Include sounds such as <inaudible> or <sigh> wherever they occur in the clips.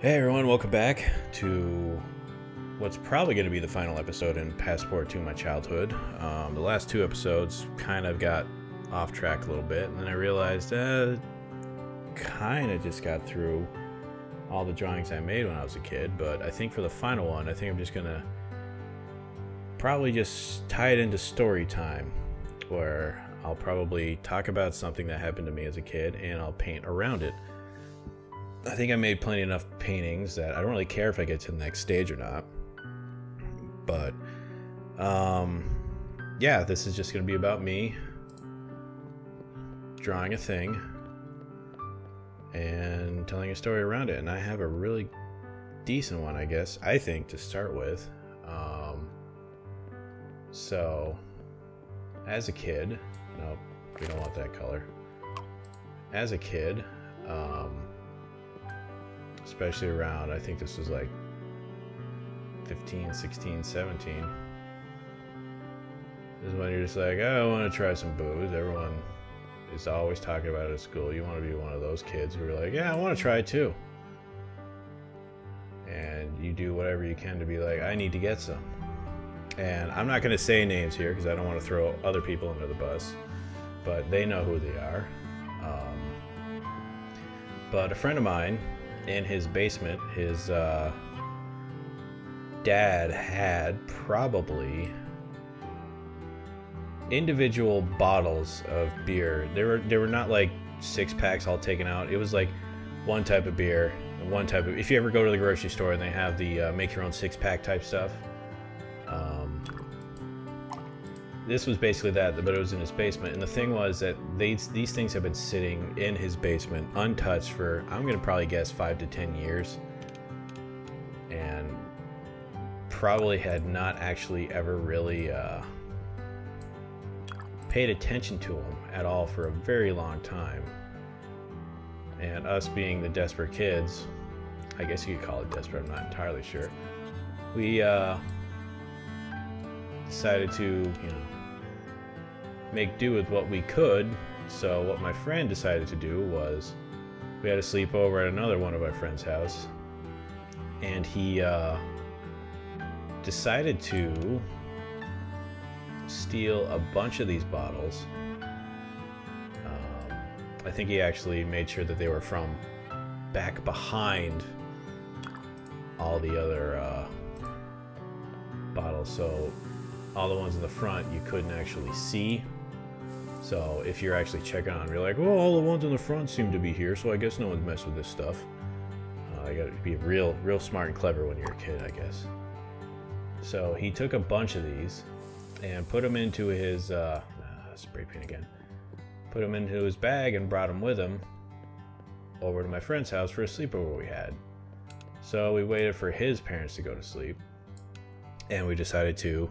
Hey everyone, welcome back to what's probably going to be the final episode in Passport to My Childhood. Um, the last two episodes kind of got off track a little bit, and then I realized, uh, kind of just got through all the drawings I made when I was a kid. But I think for the final one, I think I'm just going to probably just tie it into story time, where I'll probably talk about something that happened to me as a kid and I'll paint around it. I think I made plenty enough paintings that I don't really care if I get to the next stage or not. But um yeah, this is just going to be about me drawing a thing and telling a story around it and I have a really decent one, I guess, I think to start with. Um so as a kid, no, we don't want that color. As a kid, um especially around i think this was like 15 16 17 this is when you're just like oh, i want to try some booze. Everyone is always talking about it at school. You want to be one of those kids who are like yeah i want to try too. And you do whatever you can to be like i need to get some. And i'm not going to say names here because i don't want to throw other people under the bus but they know who they are. Um, but a friend of mine in his basement, his uh, dad had probably individual bottles of beer. They were they were not like six packs all taken out. It was like one type of beer one type of. If you ever go to the grocery store and they have the uh, make your own six pack type stuff. This was basically that, but it was in his basement. And the thing was that these these things have been sitting in his basement untouched for I'm gonna probably guess five to ten years, and probably had not actually ever really uh, paid attention to them at all for a very long time. And us being the desperate kids, I guess you could call it desperate. I'm not entirely sure. We uh, decided to, you know make do with what we could. So what my friend decided to do was we had a sleepover at another one of our friends' house, and he uh, decided to steal a bunch of these bottles. Um, I think he actually made sure that they were from back behind all the other uh, bottles. So all the ones in the front you couldn't actually see so if you're actually checking on, you're like, well, all the ones in the front seem to be here, so I guess no one's messed with this stuff. Uh, you gotta be real, real smart and clever when you're a kid, I guess. So he took a bunch of these and put them into his uh, uh, spray paint again. Put them into his bag and brought them with him over to my friend's house for a sleepover we had. So we waited for his parents to go to sleep, and we decided to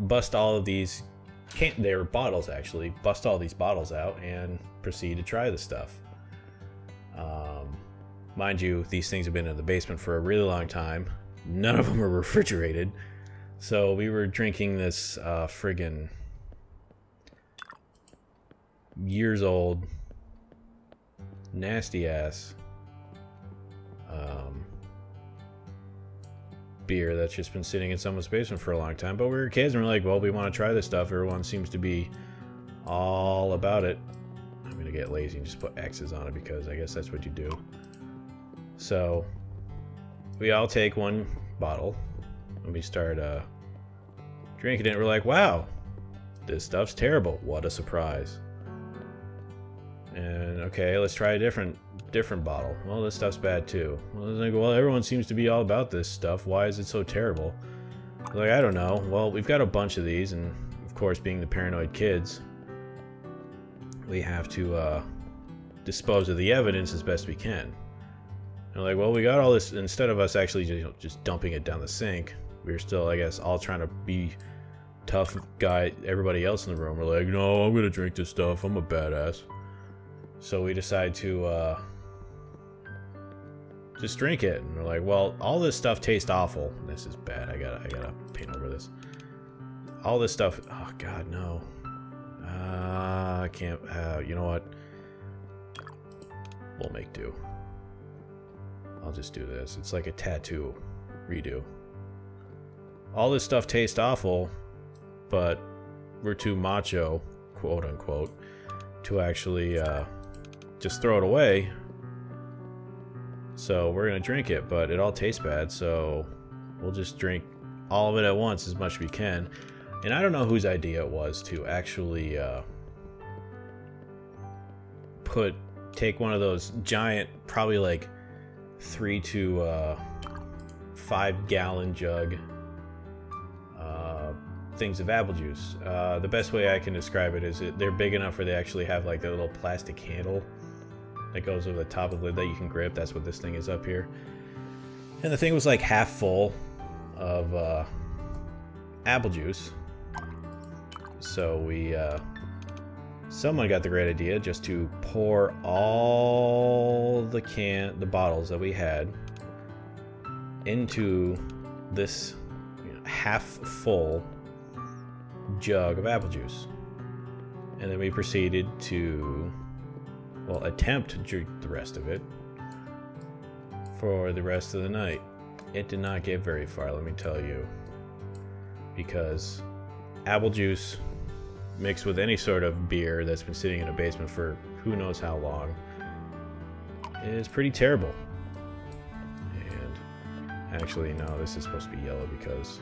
bust all of these can't they were bottles actually bust all these bottles out and proceed to try the stuff. Um, mind you these things have been in the basement for a really long time. None of them are <laughs> refrigerated. So we were drinking this uh, friggin years old nasty ass um, beer that's just been sitting in someone's basement for a long time. But we were kids and we are like, well, we want to try this stuff. Everyone seems to be all about it. I'm going to get lazy and just put X's on it because I guess that's what you do. So we all take one bottle and we start uh, drinking it. We're like, wow, this stuff's terrible. What a surprise. And okay, let's try a different different bottle. Well, this stuff's bad too. Well, like, well, everyone seems to be all about this stuff. Why is it so terrible? Like, I don't know. Well, we've got a bunch of these, and of course, being the paranoid kids, we have to uh, dispose of the evidence as best we can. And like, well, we got all this. Instead of us actually just, you know, just dumping it down the sink, we were still, I guess, all trying to be tough guy. Everybody else in the room were like, no, I'm gonna drink this stuff. I'm a badass. So we decide to. Uh, just drink it. And we're like, well, all this stuff tastes awful. This is bad. I gotta, I gotta paint over this. All this stuff. Oh God, no. Uh, I can't. Uh, you know what? We'll make do. I'll just do this. It's like a tattoo redo. All this stuff tastes awful, but we're too macho, quote unquote, to actually uh, just throw it away. So we're gonna drink it, but it all tastes bad, so we'll just drink all of it at once as much as we can. And I don't know whose idea it was to actually uh, put take one of those giant, probably like three to uh, five gallon jug uh, things of apple juice. Uh, the best way I can describe it is they're big enough where they actually have like the little plastic handle that goes over the top of the lid that you can grip. That's what this thing is up here. And the thing was like half full of uh, apple juice. So we, uh, someone got the great idea just to pour all the can, the bottles that we had into this half full jug of apple juice. And then we proceeded to, well, attempt to drink the rest of it for the rest of the night. It did not get very far, let me tell you. Because apple juice mixed with any sort of beer that's been sitting in a basement for who knows how long is pretty terrible. And actually, no, this is supposed to be yellow because,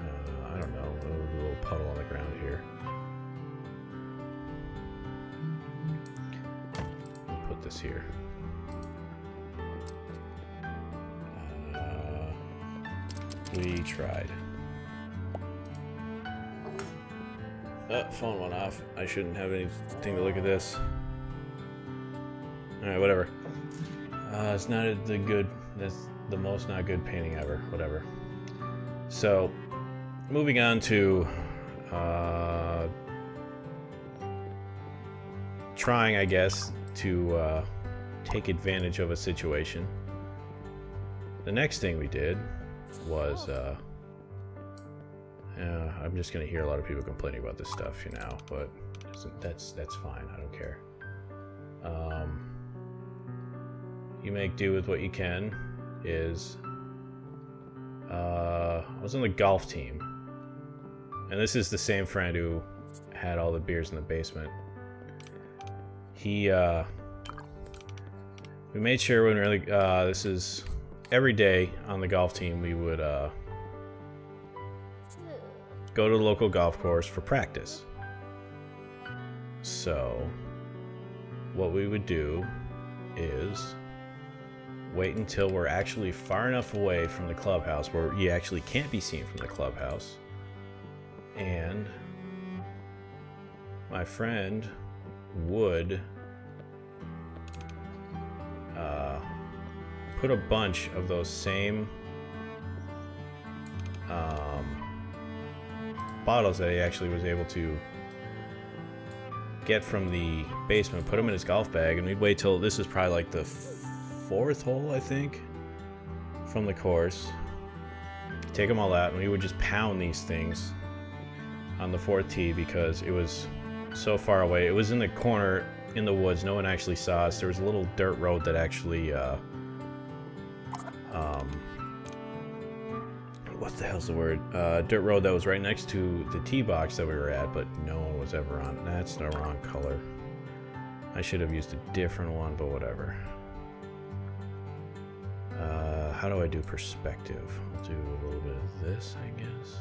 uh, I don't know, a little puddle on the ground here. Here. Uh, we tried. Oh, phone went off. I shouldn't have anything to look at this. Alright, whatever. Uh, it's not the good, that's the most not good painting ever. Whatever. So, moving on to uh, trying, I guess, to uh, take advantage of a situation. The next thing we did was uh, yeah, I'm just gonna hear a lot of people complaining about this stuff, you know, but that's that's fine. I don't care. Um, you make do with what you can. Is uh, I was on the golf team, and this is the same friend who had all the beers in the basement. He uh, we made sure when really uh, this is every day on the golf team we would uh go to the local golf course for practice. So, what we would do is wait until we're actually far enough away from the clubhouse where you actually can't be seen from the clubhouse. And my friend would uh, put a bunch of those same um, bottles that he actually was able to get from the basement, put them in his golf bag, and we'd wait till this is probably like the fourth hole, I think, from the course. Take them all out, and we would just pound these things on the fourth tee because it was so far away. It was in the corner in the woods. No one actually saw us. There was a little dirt road that actually uh, um, what the hell's the word? Uh, dirt road that was right next to the tee box that we were at, but no one was ever on. That's the wrong color. I should have used a different one, but whatever. Uh, how do I do perspective? I'll do a little bit of this, I guess.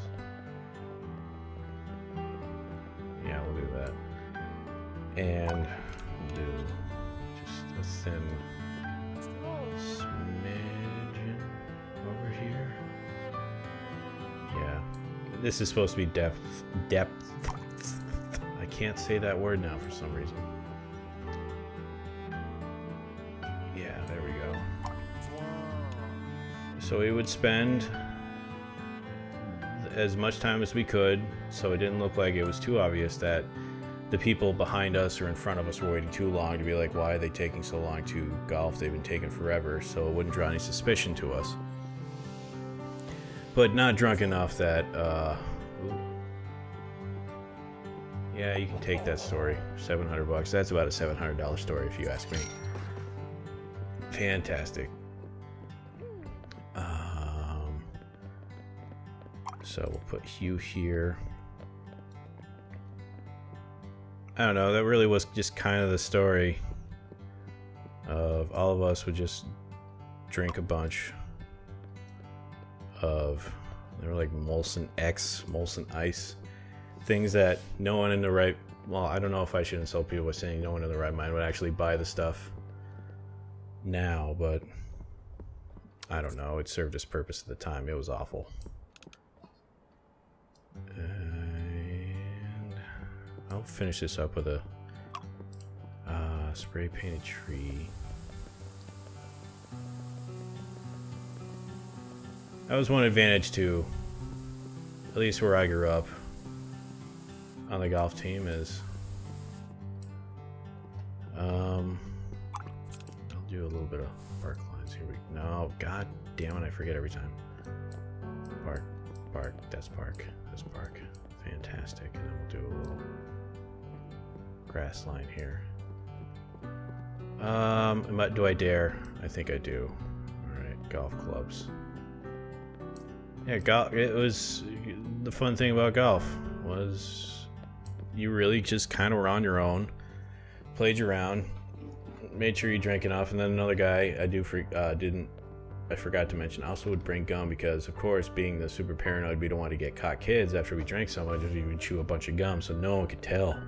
And do just a thin smidgen over here. Yeah, This is supposed to be depth. Depth. I can't say that word now for some reason. Yeah, there we go. So we would spend as much time as we could so it didn't look like it was too obvious that the people behind us or in front of us were waiting too long to be like, why are they taking so long to golf? They've been taking forever, so it wouldn't draw any suspicion to us. But not drunk enough that, uh, yeah, you can take that story. 700 bucks. That's about a $700 story if you ask me. Fantastic. Um, so we'll put Hugh here. I don't know, that really was just kind of the story of all of us would just drink a bunch of they were like Molson X, Molson Ice, things that no one in the right well, I don't know if I should insult people by saying no one in the right mind would actually buy the stuff now, but I don't know. It served its purpose at the time. It was awful. I'll finish this up with a uh, spray painted tree. That was one advantage too, at least where I grew up on the golf team is um I'll do a little bit of bark lines here. We no god damn it I forget every time. Bark bark that's bark that's bark fantastic. And then we'll do a little grass line here. Um do I dare? I think I do. All right golf clubs. Yeah golf it was the fun thing about golf was you really just kind of were on your own, played your round, made sure you drank enough, and then another guy I do for, uh, didn't I forgot to mention also would bring gum because of course being the super paranoid we don't want to get caught kids after we drank so much we would chew a bunch of gum so no one could tell.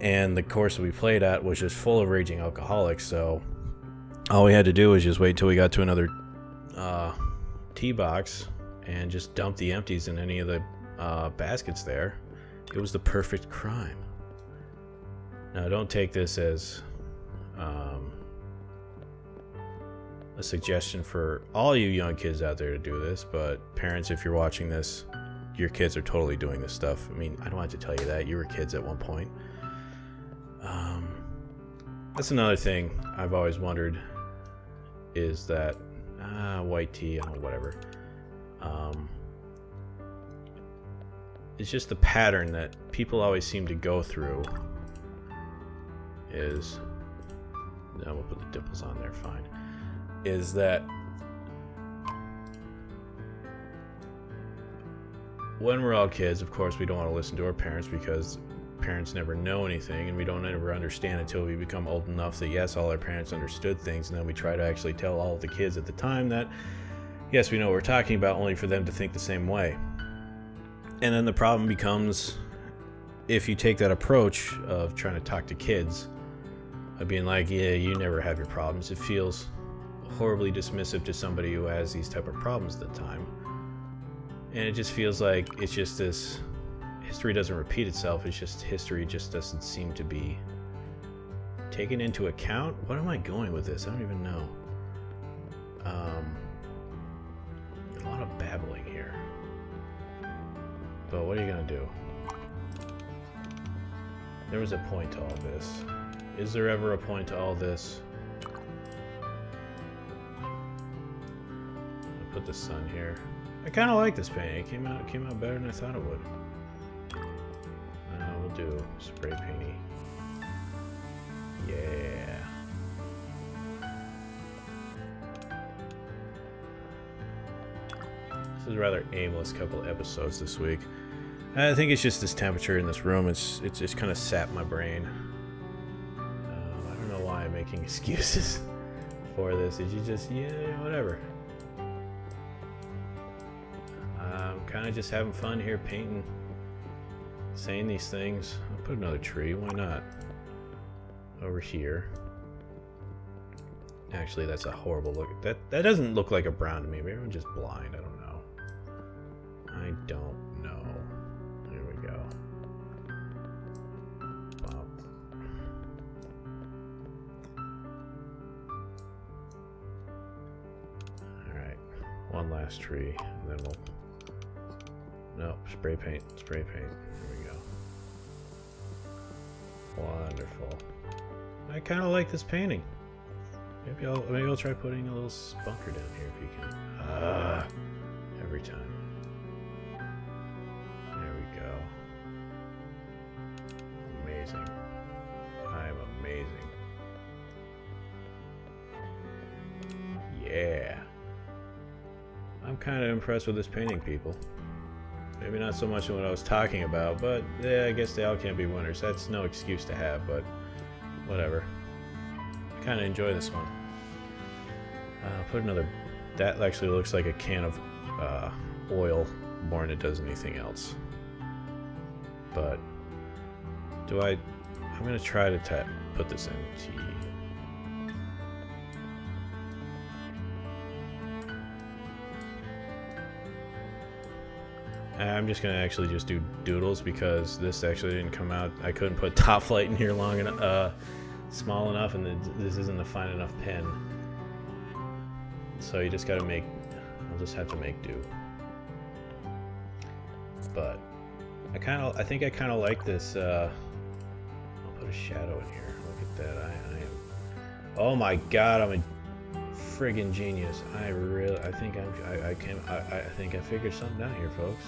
And the course we played at was just full of raging alcoholics, so all we had to do was just wait till we got to another uh, tee box and just dump the empties in any of the uh, baskets there it was the perfect crime. Now, don't take this as um, a suggestion for all you young kids out there to do this, but parents, if you're watching this, your kids are totally doing this stuff. I mean, I don't have to tell you that. You were kids at one point. Um, that's another thing I've always wondered is that ah, white tea, I know, whatever. Um, it's just the pattern that people always seem to go through is no we'll put the dimples on there fine is that when we're all kids of course we don't want to listen to our parents because parents never know anything and we don't ever understand until we become old enough that yes all our parents understood things and then we try to actually tell all the kids at the time that yes we know what we're talking about only for them to think the same way and then the problem becomes if you take that approach of trying to talk to kids, of being like, yeah, you never have your problems, it feels horribly dismissive to somebody who has these type of problems at the time. And it just feels like it's just this history doesn't repeat itself, it's just history just doesn't seem to be taken into account. What am I going with this? I don't even know. Um, a lot of babbling here. But what are you gonna do? There was a point to all this. Is there ever a point to all this? I'll put the sun here. I kind of like this painting. It came out it came out better than I thought it would. Do spray painty. Yeah. This is a rather aimless couple episodes this week. I think it's just this temperature in this room. It's it's just kind of sapped my brain. Uh, I don't know why I'm making <laughs> excuses for this. You just yeah whatever? I'm kind of just having fun here painting, saying these things. I'll put another tree. Why not? Over here. Actually, that's a horrible look. That that doesn't look like a brown to me. Maybe I'm just blind. I don't know. I don't know. There we go. Alright. one last tree, and then we'll... No, spray paint, spray paint. Here we go. Wonderful. I kind of like this painting. Maybe I'll maybe I'll try putting a little bunker down here if you can. Ah, uh, every time. There we go. Amazing. I am amazing. Yeah. I'm kind of impressed with this painting, people. Maybe not so much in what I was talking about, but yeah, I guess they all can't be winners. That's no excuse to have, but whatever. I kind of enjoy this one. Uh, put another... That actually looks like a can of uh, oil more than it does anything else. But do I... I'm going to try to put this in I'm just gonna actually just do doodles because this actually didn't come out. I couldn't put <laughs> Top-Flite in here long enough, uh, small enough, and this isn't a fine enough pen. So you just gotta make. I'll just have to make do. But I kind of, I think I kind of like this. Uh, I'll put a shadow in here. Look at that. I, I am. Oh my God! I'm a friggin' genius. I really, I think I'm, I, I can, I, I think I figured something out here, folks.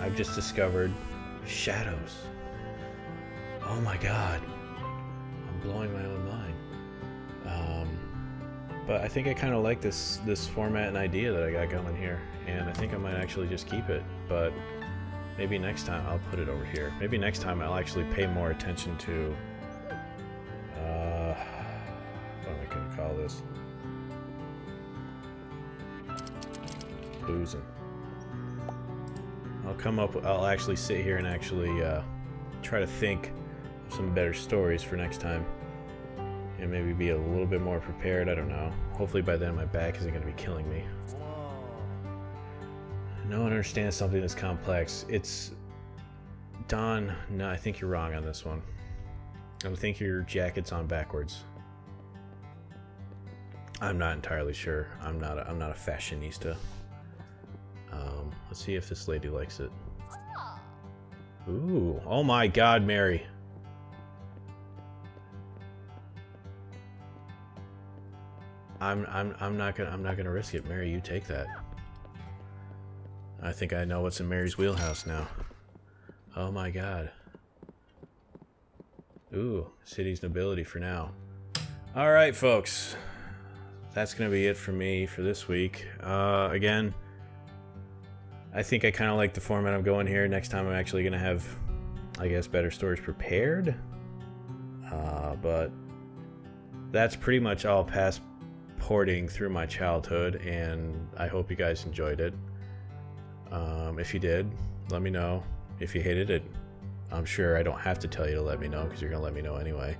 I've just discovered shadows. Oh my god. I'm blowing my own mind. Um, but I think I kind of like this this format and idea that I got going here, and I think I might actually just keep it. But maybe next time I'll put it over here. Maybe next time I'll actually pay more attention to. Boozing. I'll come up, I'll actually sit here and actually uh, try to think of some better stories for next time. And maybe be a little bit more prepared, I don't know. Hopefully by then my back isn't going to be killing me. No one understands something this complex. It's... Don, no, I think you're wrong on this one. I think your jacket's on backwards. I'm not entirely sure. I'm not a, I'm not a fashionista. Let's see if this lady likes it. Ooh, oh my god, Mary. I'm I'm I'm not gonna I'm not gonna risk it. Mary, you take that. I think I know what's in Mary's wheelhouse now. Oh my god. Ooh, city's nobility for now. Alright, folks. That's gonna be it for me for this week. Uh, again, I think I kind of like the format I'm going here. Next time I'm actually going to have, I guess, better stories prepared. Uh, but that's pretty much all passporting through my childhood, and I hope you guys enjoyed it. Um, if you did, let me know. If you hated it, I'm sure I don't have to tell you to let me know because you're going to let me know anyway.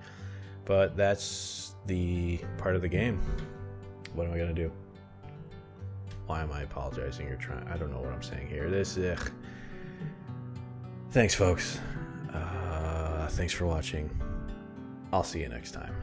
But that's the part of the game. What am I going to do? Why am I apologizing? You're trying. I don't know what I'm saying here. This. Ugh. Thanks, folks. Uh, thanks for watching. I'll see you next time.